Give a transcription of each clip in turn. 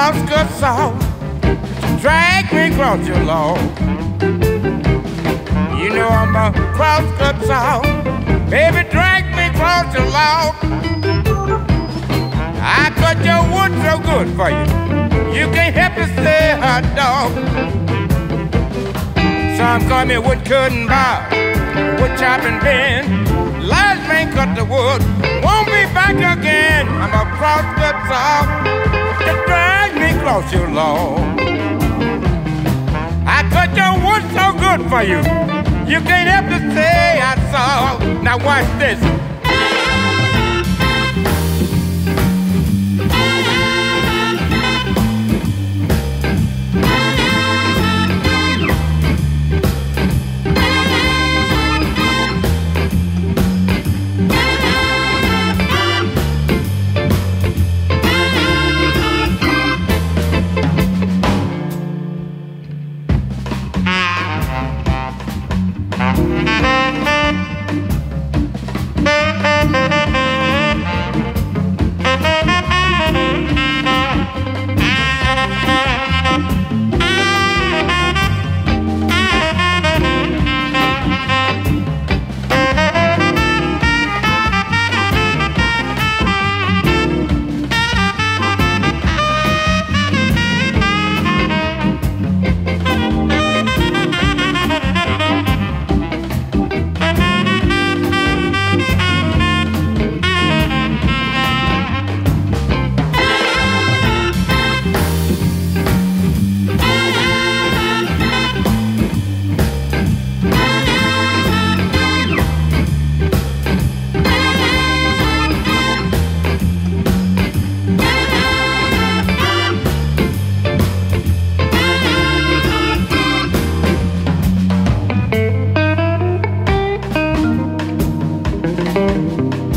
cross-cut saw drag me across your lawn. You know I'm a cross-cut saw, baby, drag me across your lawn. I cut your wood so good for you, you can't help to say hot dog. Some call me wood cutting bar, wood chopping Ben. Last man cut the wood, won't be back again. I'm a cross-cut saw, me your lawn. I cut your wood so good for you, you can't help to say I saw. Now watch this. Bye. Look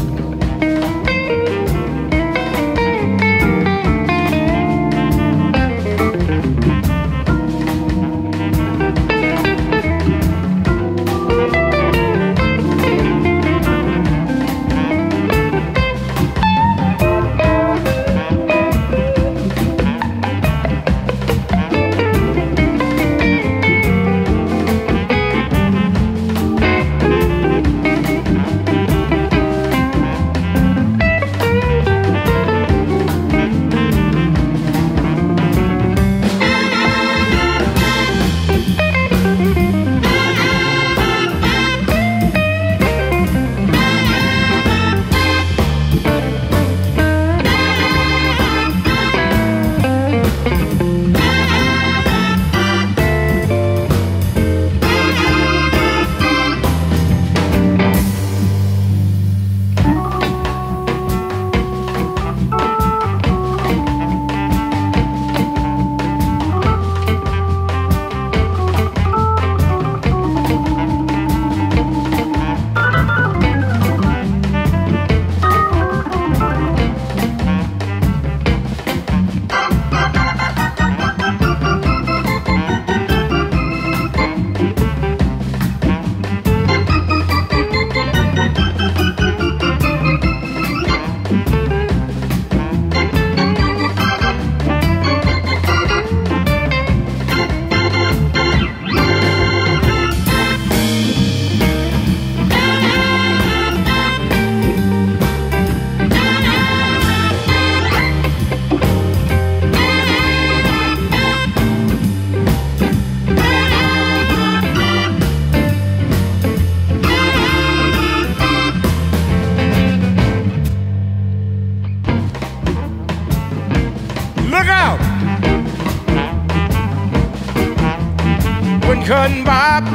When cutting Bob,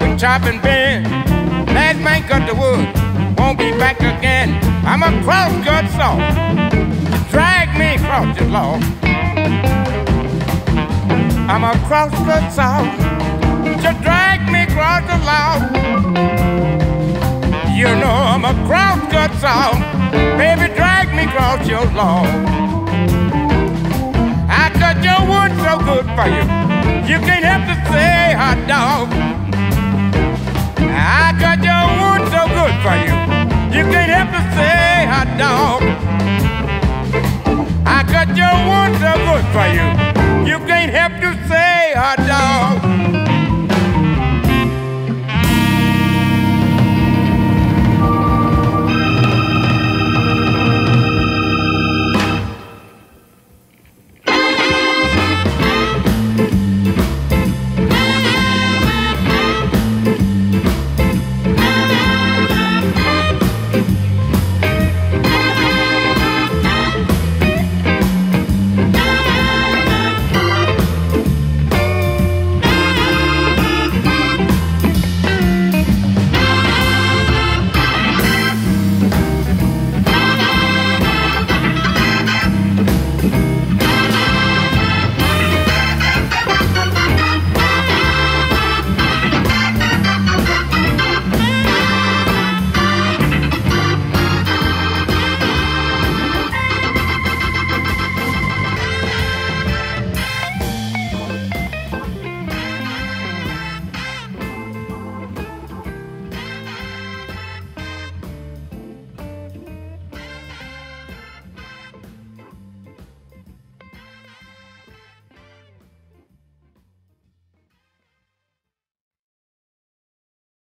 when chopping Ben, last man cut the wood, won't be back again. I'm a cross-cut saw, drag me across the law. I'm a cross-cut saw, just drag me across the law. You know I'm a cross-cut saw, baby, drag me across your lawn. I cut your wood so good for you. You can't help to say hot dog. I cut your wood so good for you. You can't help to say hot dog. I cut your wood so good for you.